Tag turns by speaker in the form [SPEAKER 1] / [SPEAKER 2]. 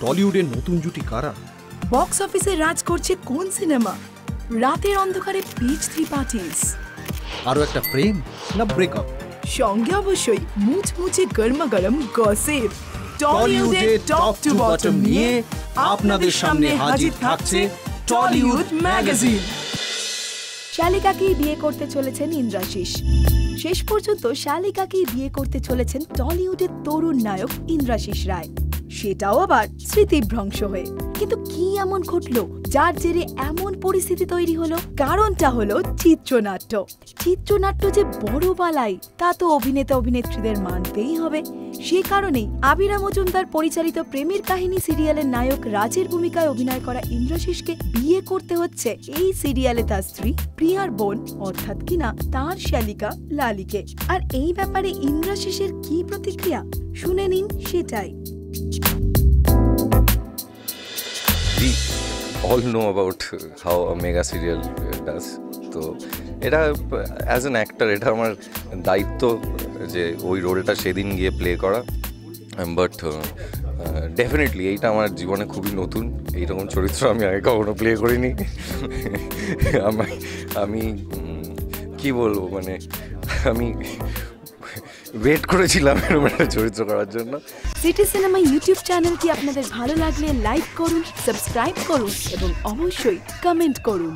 [SPEAKER 1] টলিউডের নতুন জুটি কারা?
[SPEAKER 2] বক্স অফিসে রাজ করছে কোন সিনেমা? রাতের অন্ধকারে পিচ থ্রি পার্টিস।
[SPEAKER 1] আরও একটা প্রেম না ব্রেকআপ
[SPEAKER 2] সঙ্গে অবশ্যই মুচমুচে গরমা গরম গসিপ
[SPEAKER 1] টলিউডে টপ টু বটম নিয়ে আপনাদের সামনে হাজির থাকছে টলিউড ম্যাগাজিন
[SPEAKER 2] শালিকাকেই বিয়ে করতে চলেছেন ইন্দ্রাশিস। শেষ পর্যন্ত শালিকাকেই বিয়ে করতে চলেছেন টলিউডের তরুণ নায়ক ইন্দ্রাশিস রায়। সেটাও আবার স্মৃতিভ্রংশ হয়ে। কিন্তু কি এমন ঘটলো যার জেরে এমন পরিস্থিতি তৈরি হলো? কারণটা হলো চিত্রনাট্য। চিত্রনাট্য যে বড় বালাই, তা তো অভিনেতা অভিনেত্রীদের মানতেই হবে। সে কারণেই আবিরা মজুমদার পরিচালিত প্রেমের কাহিনী সিরিয়ালের নায়ক রাজের ভূমিকায় অভিনয় করা ইন্দ্রাশিসকে বিয়ে করতে হচ্ছে এই সিরিয়ালে তার স্ত্রী প্রিয়ার বোন, অর্থাৎ কিনা তার শালিকা লালিকে। আর এই ব্যাপারে ইন্দ্রাশিসের কি প্রতিক্রিয়া? শুনে নিন সেটাই।
[SPEAKER 3] We all know about how a mega serial uh, does. তো এটা অ্যাজ অ্যান অ্যাক্টার এটা আমার দায়িত্ব যে ওই রোলটা সেদিন গিয়ে প্লে করা। বাট ডেফিনেটলি এইটা আমার জীবনে খুবই নতুন। এইরকম চরিত্র আমি আগে কখনো প্লে করিনি। আমি আমি কি বলব মানে আমি ওয়েট করেছিলাম এরকম একটা চরিত্র করার জন্য।
[SPEAKER 2] সিটি সিনেমা ইউটিউব চ্যানেলটি আপনাদের ভালো লাগলে লাইক করুন, সাবস্ক্রাইব করুন এবং অবশ্যই কমেন্ট করুন।